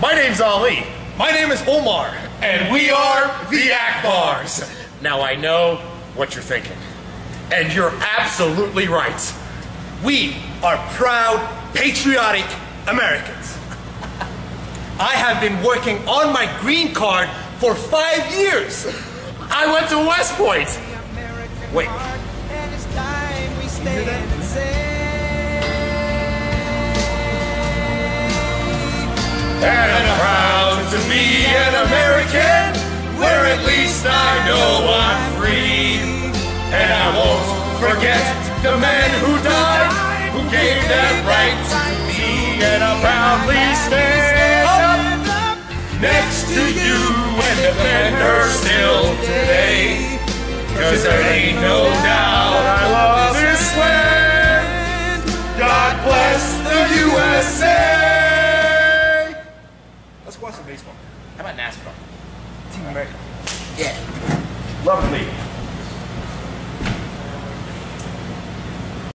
My name's Ali. My name is Omar. And we are the Akbars. Now I know what you're thinking. And you're absolutely right. We are proud, patriotic Americans. I have been working on my green card for five years. I went to West Point. Wait. And I'm proud to be an American, where at least I know I'm free. And I won't forget the men who died, who gave that right to me. And I'll proudly stand up next to you and defend her still today. Cause there ain't baseball. How about NASCAR? Team America. Yeah. Lovely.